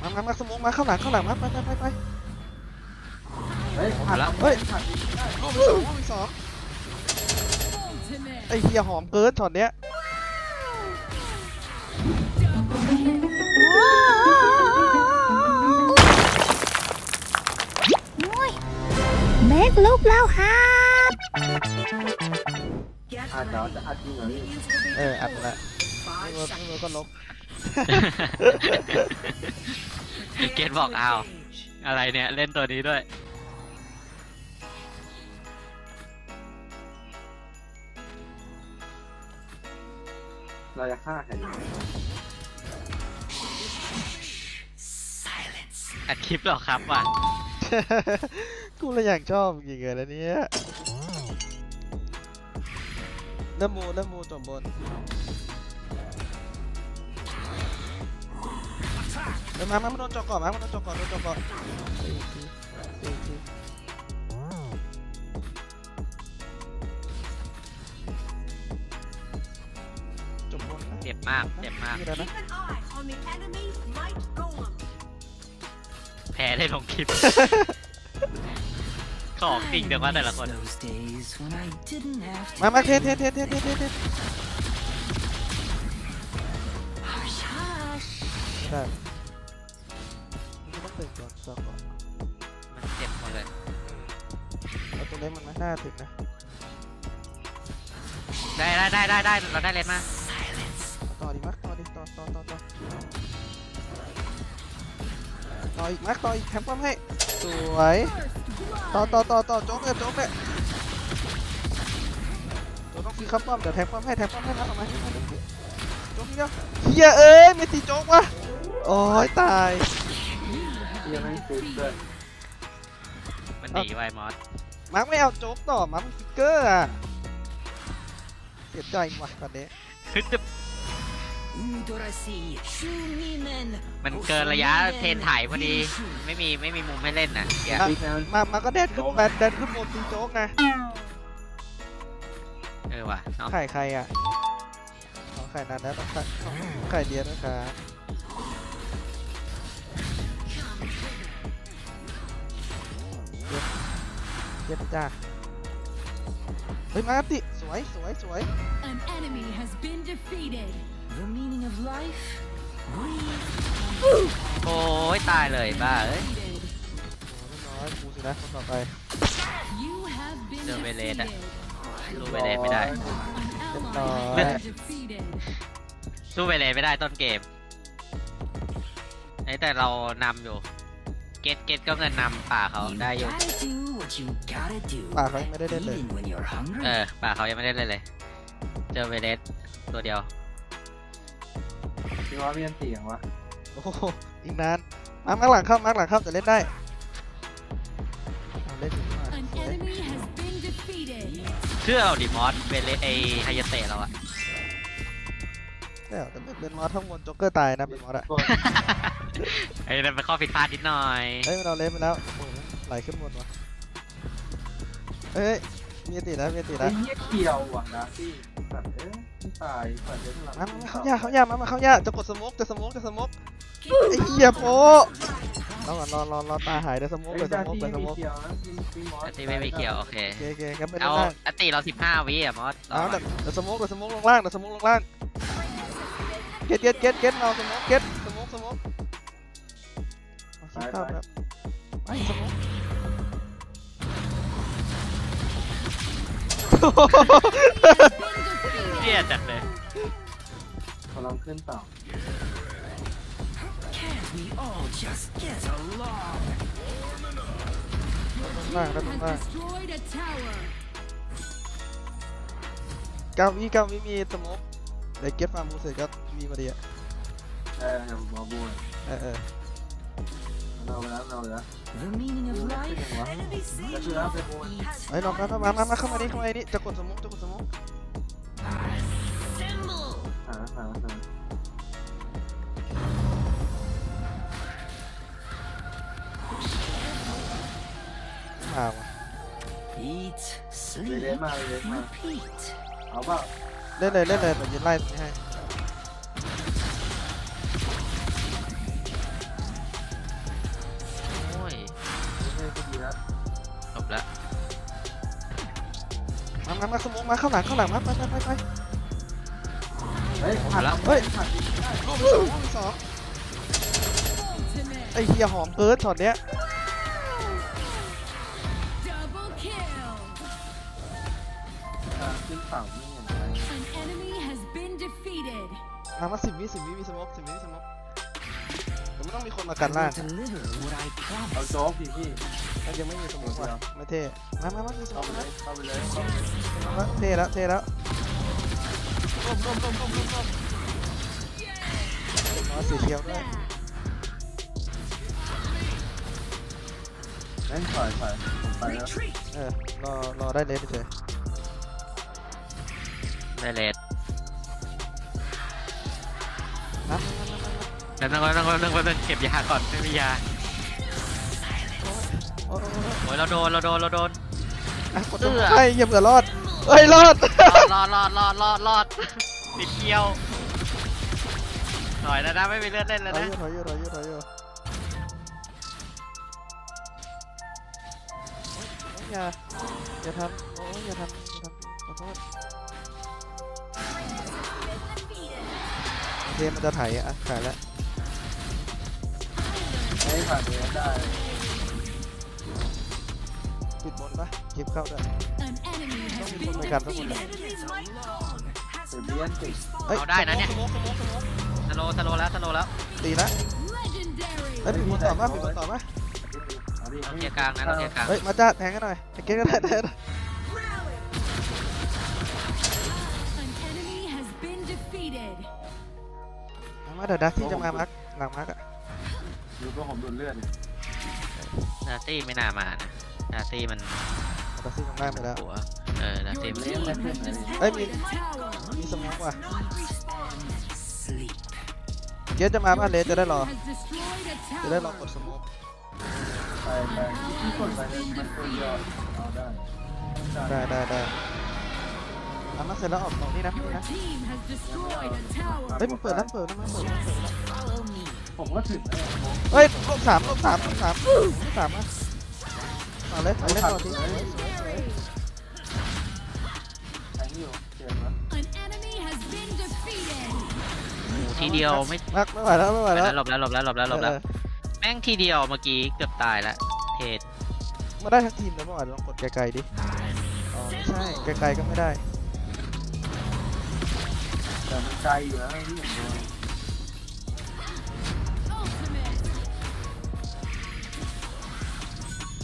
มามามาสมองมาข้างหลังข้างหลังมาไปไปไปไปเฮ้ยผัดเฮ้ยผัดอีกได้ห้องที่สองห้องที่สองไอ้เฮียหอมเกินช็อตเนี้ยเมกลูกแล้วครับอาจจะจะอัดจริงเหรอพี่เอออัดละไม่รู้ไม่รู้ก็ลบ เกตบอกเอาอะไรเนี่ยเล่นตัวนี้ด้วย เราจะฆ่าใครดีอัดคลิปเหรอครับว่ะ กูเลยอยากชอบจริงๆเลยนะเนี่ยเริ่มมูเริ่มมูจบบน เดี๋ยวมามามาโดนจอก่อนมามาโดนจอก่อนโดนจอก่อนตีทีตีทีจบบนนะเจ็บมากเจ็บมาก นี่แล้วนะ Keep an eye on the enemy's might golem. แพ้ได้ลงคลิป ของจริงเดี๋ยวว่าแต่ละคน Those days when I didn't have to มามาเทนเทนเทนเทนเทนเทนเทน hush hush. ไม่ได้มัน ต้องเตะก่อนจอก่อนมันเจ็บหมดเลยเอาตัวเล็กมันมาหน้าถึงนะได้ได้ได้ได้ได้เราได้เลนมาต่อดิมักต่อดิต่อต่อต่อต่อต่ออีกมักต่ออีกแทงป้อมให้สวยต่อต่อต่อต่อโจ๊กเลยโจ๊กเลยโจ๊กต้องฟีครับป้อมเดี๋ยวแทงป้อมให้แทงป้อมให้นะเอามาให้มาให้โจ๊กนี่เดียวเฮียเอ้ยไม่ตีโจ๊กวะโอ้ยตายที่ยังไม่ติดด้วยมันหนีไวมอสมักไม่เอาโจ๊กต่อมักมันฟิกเกอร์อะเสียใจว่ะตอนนี้คือจะ Umidorasi, Shumimen. มันเกินระยะเทนถ่ายพอดี ไม่มีไม่มีมุมให้เล่นน่ะเดี๋ยวติ๊กนะมามาก็แดนขึ้นมาแดนขึ้นบนตีโจ๊กไงเออว่ะเนาะไข่ใครอะของไข่นานแล้วต้องไข่ไข่เดียนนะครับ เย็บจ้าเฮ้ยมาติสวยสวยสวย An enemy has been defeated The meaning of life? Breathe. โอ้ยตายเลยบ้าเอ้ยโอ้น้อยกูสินะคนต่อไป You have been Đưa về lên ạ. defeated สู้ไปเลยไม่ได้ An Ờ. ally has been defeated สู้ไปเลยไม่ได้ต้นเกมไอ้แต่เรานำอยู่ เกตเกตก็เงินนำป่าเขา You ได้อยู่ gotta do what you gotta do. ป่าเขายังไม่ได้เล่นเลย Even when you're เอ hungry. อป่าเขายังไม่ได้เล่นเลย เจอเวเลสตัวเดียวพี่ว่ามีอันตีอย่างวะโอ้โหอีกนานมาร์กหลังเข้ามาร์กหลังเข้าจะเล่นได้เอาเล่นอยู่ข้างหลัง An สวย enemy has been defeated เชื่อเอาดิมอสเวเลสไอไฮยาเตะเราอะเดี๋ยวแต่เป็นมอสทั้งบนจ็อกเกอร์ตายนะเป็นมอสอะไอ้นั่นเป็นข้อผิดพลาดนิดหน่อย เฮ้ยมันเอาเล่นไปแล้วโอ้โหไหลขึ้นบนวะ เฮ้ยมีอันติแล้วมีอันติไอ้แล้วเหี้ยเขียวว่ะดาร์ซี่สัตว์เอ้ยไม่ตายสัตว์เดี๋ยวหลังมามาเข้ายากเข้ายากมามาเข้ายากจะกดสโมกจะสโมกจะสโมกไอ้เหี้ยโป๊ะรอก่อนรอรอรอตาหายเดี๋ยวสโมกไอ้เดี๋ยวสดาร์โมกซี่เดี๋ยวสไม่โมมีกเขียวนะพี่พี่มอสอันตีไม่มีเขียวโอเค โอเคโอเคงั้นไปเอาล่างอันตีเราสิบห้าวิอะมอสเอาเดี๋ยวเดี๋ยวสโมกเดี๋ยวสโมกลงล่างเดี๋ยวสโมกลงล่างเก็ตเก็ตเก็ตเก็ตเอา smoke เก็ต smoke smoke เอาสิเข้าครับไป smoke เครียดจัดเลยกำลังขึ้นต่อ Can't we all just get along? ล่างแล้วตรง has ล่าง destroyed a tower เก้าวิเก้าวิมีสโมกเดี๋ยวเก็ตฟาร์มมูเสร็จก็มีพอดีอะเออหมอบัวเออเออเราไปแล้วเราไปแล้ว The meaning of ขึ้น life? ยังวะ Enemy ก็ siege คือแล้วไปบัว has ไอ้ยลองมามามามาเข้ามานี่เข้ามานี่จะกดสโมกจะกดสโมก assemble. หาหาหามาว่ะ Eat, ไปเล่น sleep, มาไปเล่นมา repeat. เอาเปล่าเล่นเลยเล่นเลยเดี๋ยวยืนไล่ตรงนี้ให้ มามาสมองมาเข้าหลังเข้าหลังมาไปไปไปไปเฮ้ยผ่านแล้วเฮ้ยผ่านสองไอเฮียหอมเกินช็อตเนี้ยทางขึ้นฝั่งนี่อย่างไรมามาสิบวิสิบวิมีสมองสิบวิมีสมอง แต่ไม่ต้องมีคนมากันล่าง Deliver what I เอา promised. โจ๊กพี่พี่มันยังไม่มีสมองว่ะไม่เท่มามามามีสมเข้าองไปเลนะยเข้าไปเลยเข้าไปเลยมาเท่แล้วเท่แล้วร่มร่มร่มร่มร่มร่มอ๋อสีเขียวด้วยเล่นถอยถอยผมไปแล้ว Retreat. เออรอรอได้เลยเฉยได้เลส แล้วนั่งนั่งนั่งนั่งเก็บยาก่อนไม่มียาโอ้โหโอ้ยเราโดนเราโดนเราโดนอะกดตัวไอ้เยี่ยมเกือบรอดเอ้ยรอดรอดรอดรอดรอดรอดติดเกียวหน่อยแล้วนะไม่มีเลือดเล่นแล้วถอยนะอยู่ถอยอยู่ถอยอยู่ถอยอยู่โอ๊ยโอ๊ยอย่าอย่าทำโอ้ยอย่าทำอย่าทำขอโทษเทมมันจะไถอะถ่ายแล้ว ไม่ผ่านเลยได้ปิดบนปะคลิปเข้าด้วย An enemy has Don't been be like that, don't be defeated. Enemy might gone. Has เดี๋ยวเบี้ยนติดเอ้ยเอาได้นะเนี่ยสโมกส โมกสโมกสโลสโลแล้วสโลแล้วตีละ Legendary. เอ้ยปิดบนต่อมาปิดบนต่อมาเอาดิเราเทียร์กลางนะเราเทียร์กลางเฮ้ยมาจ้าแทงกันหน่อยไอ้เก๊กก็ได้แทง rally. An enemy has been defeated. มาเดี๋ยวดักที่จะมามาร์กหลังมาร์กอะดูตัวผมดูดเลือดดินาตี้ไม่น่ามานะนาตี้มันดักที่ตรงล่างไปแล้ว หัวเออนาตี้ Your มัน team has destroyed Ê, mình- a tower. มีสโมกว่ะ Sleep. เก๊กจะมาบ้านเลสจะได้รอ Has destroyed a จะได้รอ tower. กดสโมกไปไปที่กดไปเลยมันตัวยอดเอาได้ได้ได้ได้ทำมาเสร็จแล้วออกตรงนี้นะนี่ Your นะ team has destroyed a tower. เฮ้ยมันเปิดแล้วเปิดแล้วมันเปิดแล้วเปิดแล้ว Follow me. ผมก็ถึงแล้วเฮ้ยลบสามลบสามลบสามลบสามมาเอาเลยเอาเล่นต่อทีสวยสวยสวยแทงอยู่เจ็บแล้ว An enemy has been defeated. หมูทีเดียวไม่มักไม่ไหวแล้วไม่ไหวแล้วหลบแล้วหลบแล้วหลบแล้วหลบแล้วเออแม่งทีเดียวเมื่อกี้เกือบตายแล้วเทศมาได้ทั้งทีมเลยเมื่อวานลองกดไกลๆดิอ๋อไม่ใช่ไกลๆก็ไม่ได้แต่มันไกลอยู่นะที่ผมดู Ultimate.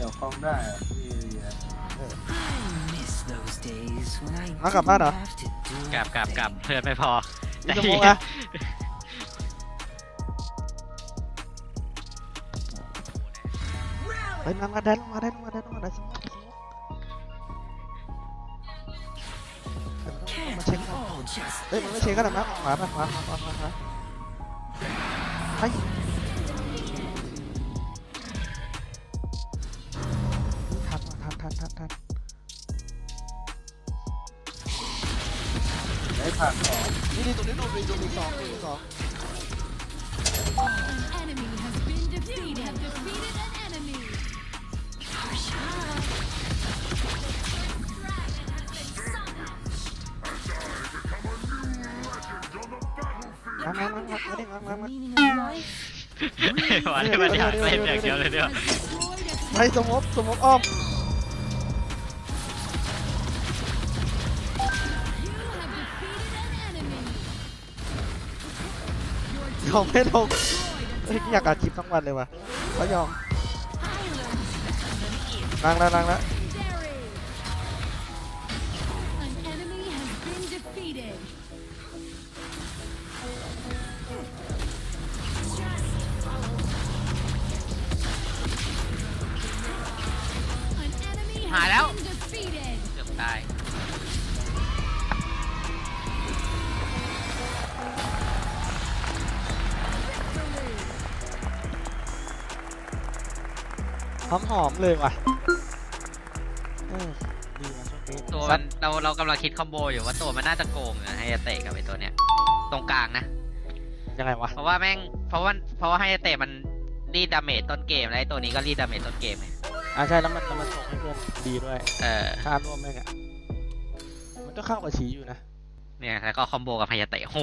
เดี๋ยวคล้องได้อะพี่เรียน I miss those days when I Nó gặp bác didn't à? have to do กลับกลับกลับเพื่อนไม่พอมีสโมกนะเฮ้ยมามาได้ลงมาได้ลงมาได้ลงมาได้สโมกสโมกมาเช็คก่อนเฮ้ยมันไม่เช็คกันหรอมั้งขวามาขวามาขวามาขวาไป มามาดิมามา the มา meaning of life. วันนี้มันอยากเล่นอย่างเดียวเลยเนี่ย Has destroyed a ไปสมบสมบอ้อม ยองไม่ลงอยากอาชีพทั้งวันเลยวะเขายอมนั่งแล้วนั่งแล้วหายแล้ว หอมหอมๆเลยว่ะเออดีว่ะช่วงนี้ตัวซัมัดนเราเรากำลังคิดคอมโบอยู่ว่าตัวมันน่าจะโกงนะให้เตะกับไอตัวเนี้ยตรงกลางนะ ยังไงวะ เพราะว่าแม่งเพราะว่าเพราะว่าให้เตะมันรีด damage ต้นเกมแล้วไอตัวนี้ก็รีด damage ต้นเกมไงอ่าใช่แล้วมันแล้วมันส่งให้เพื่อนดีด้วยเออค่าร่วมแม่งอะก็เข้ากับฉีอยู่นะ เนี่ยแล้วก็ combo กับฮายาเตะโห